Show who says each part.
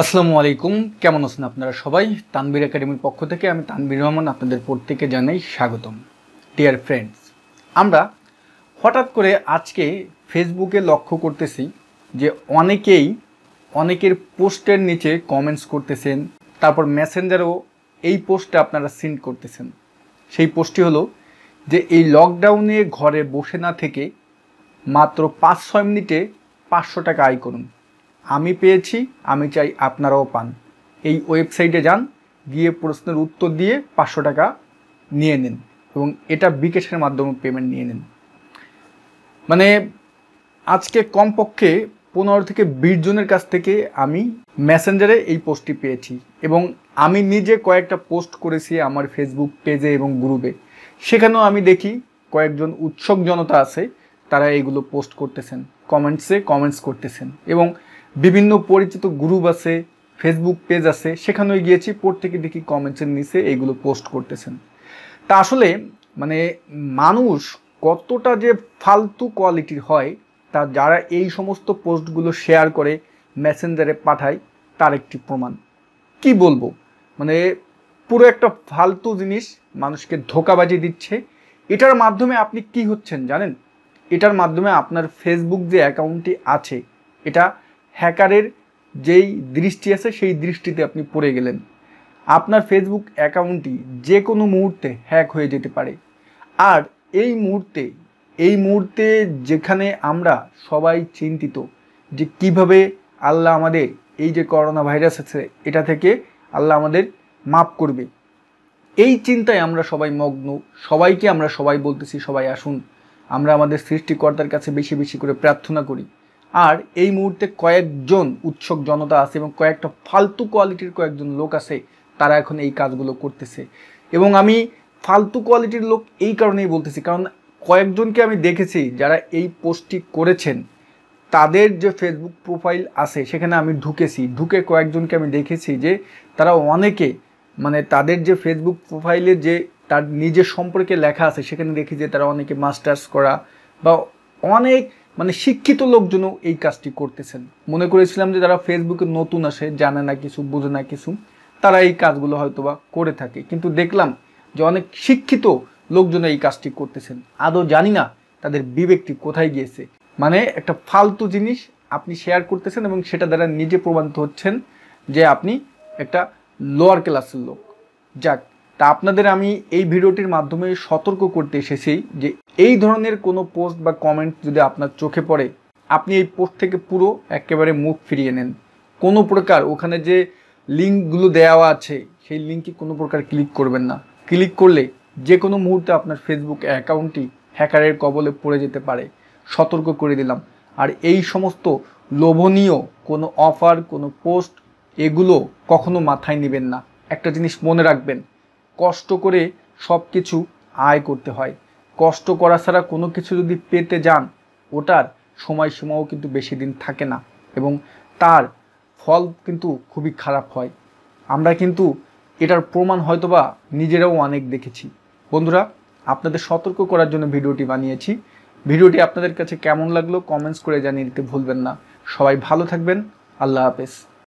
Speaker 1: আসসালামু আলাইকুম। কেমন আছেন আপনারা সবাই? তানবির একাডেমির পক্ষ থেকে আমি তানবির রহমান আপনাদের প্রত্যেকে জানাই স্বাগতম। ডিয়ার ফ্রেন্ডস আমরা হঠাৎ করে আজকে ফেসবুকে লক্ষ্য করতেছি যে অনেকেই অনেকের পোস্টের নিচে কমেন্টস করতেছেন, তারপর মেসেঞ্জারও এই পোস্টটা আপনারা সিন্ড করতেছেন। সেই পোস্টটি হলো যে এই লকডাউনে ঘরে বসে না থেকে মাত্র পাঁচ ছয় মিনিটে পাঁচশো টাকা আয় করুন। আমি পেয়েছি, আমি চাই আপনারাও পান। এই ওয়েবসাইটে যান, গিয়ে প্রশ্নের উত্তর দিয়ে পাঁচশো টাকা নিয়ে নিন এবং এটা বিকাশের মাধ্যমে পেমেন্ট নিয়ে নিন। মানে আজকে কমপক্ষে পনেরো থেকে বিশ জনের কাছ থেকে আমি মেসেঞ্জারে এই পোস্টটি পেয়েছি এবং আমি নিজে কয়েকটা পোস্ট করেছি আমার ফেসবুক পেজে এবং গ্রুপে সেখানেও আমি দেখি কয়েকজন উৎসুক জনতা আছে, তারা এইগুলো পোস্ট করতেছেন কমেন্টসে কমেন্টস করতেছেন এবং বিভিন্ন পরিচিত গ্রুপ আছে ফেসবুক পেজ আছে, সেখানেও গিয়েছি, প্রত্যেকে দেখি কমেন্টসের নিচে এইগুলো পোস্ট করতেছেন। তা আসলে মানে মানুষ কতটা যে ফালতু কোয়ালিটির হয়, তা যারা এই সমস্ত পোস্টগুলো শেয়ার করে মেসেঞ্জারে পাঠায়, তার একটি প্রমাণ। কি বলব? মানে পুরো একটা ফালতু জিনিস মানুষকে ধোকাবাজি দিচ্ছে। এটার মাধ্যমে আপনি কি হচ্ছেন জানেন? এটার মাধ্যমে আপনার ফেসবুক যে অ্যাকাউন্টটি আছে, এটা হ্যাকারের যেই দৃষ্টি আছে, সেই দৃষ্টিতে আপনি পড়ে গেলেন। আপনার ফেসবুক অ্যাকাউন্টটি যে কোনো মুহূর্তে হ্যাক হয়ে যেতে পারে। আর এই মুহূর্তে এই মুহূর্তে যেখানে আমরা সবাই চিন্তিত যে কীভাবে আল্লাহ আমাদের এই যে করোনা ভাইরাস আছে, এটা থেকে আল্লাহ আমাদের মাফ করবে। এই চিন্তায় আমরা সবাই মগ্ন। সবাইকে আমরা সবাই বলতেছি, সবাই আসুন। আমরা আমাদের সৃষ্টিকর্তার কাছে বেশি বেশি করে প্রার্থনা করি। আর এই মুহূর্তে কয়েকজন উৎসুক জনতা আছে এবং কয়েকটা ফালতু কোয়ালিটির কয়েকজন লোক আছে, তারা এখন এই কাজগুলো করতেছে। এবং আমি ফালতু কোয়ালিটির লোক এই কারণেই বলতেছি, কারণ কয়েকজনকে আমি দেখেছি যারা এই পোস্টটি করেছেন, তাদের যে ফেসবুক প্রোফাইল আছে, সেখানে আমি ঢুকেছি। ঢুকে কয়েকজনকে আমি দেখেছি যে তারা অনেকে মানে তাদের যে ফেসবুক প্রোফাইলে যে তার নিজের সম্পর্কে লেখা আছে, সেখানে দেখি যে তারা অনেকে মাস্টার্স করা বা অনেক মানে শিক্ষিত লোকজনও এই কাজটি করতেছেন। মনে করেছিলাম যে যারা ফেসবুকে নতুন আসে, জানে না কিছু, বোঝে না কিছু, তারা এই কাজগুলো হয়তো বা করে থাকে। কিন্তু দেখলাম যে অনেক শিক্ষিত লোকজন এই কাজটি করতেছেন। আদৌ জানি না তাদের বিবেকটি কোথায় গিয়েছে। মানে একটা ফালতু জিনিস আপনি শেয়ার করতেছেন এবং সেটা দ্বারা নিজে প্রমাণিত হচ্ছেন যে আপনি একটা লোয়ার ক্লাসের লোক। যাক তা আপনাদের আমি এই ভিডিওটির মাধ্যমে সতর্ক করতে এসেছি যে এই ধরনের কোনো পোস্ট বা কমেন্ট যদি আপনার চোখে পড়ে, আপনি এই পোস্ট থেকে পুরো একেবারে মুখ ফিরিয়ে নেন। কোনো প্রকার ওখানে যে লিঙ্কগুলো দেওয়া আছে, সেই লিঙ্কে কোনো প্রকার ক্লিক করবেন না। ক্লিক করলে যে কোনো মুহূর্তে আপনার ফেসবুক অ্যাকাউন্টটি হ্যাকারের কবলে পড়ে যেতে পারে। সতর্ক করে দিলাম। আর এই সমস্ত লোভনীয় কোনো অফার কোনো পোস্ট এগুলো কখনো মাথায় নেবেন না। একটা জিনিস মনে রাখবেন কষ্ট করে সব কিছু আয় করতে হয়। কষ্ট করা ছাড়া কোনো কিছু যদি পেতে যান, ওটার সময়সীমাও কিন্তু বেশি দিন থাকে না এবং তার ফল কিন্তু খুবই খারাপ হয়। আমরা কিন্তু এটার প্রমাণ হয়তোবা নিজেরাও অনেক দেখেছি। বন্ধুরা, আপনাদের সতর্ক করার জন্য ভিডিওটি বানিয়েছি। ভিডিওটি আপনাদের কাছে কেমন লাগল কমেন্টস করে জানিয়ে দিতে ভুলবেন না। সবাই ভালো থাকবেন। আল্লাহ হাফেজ।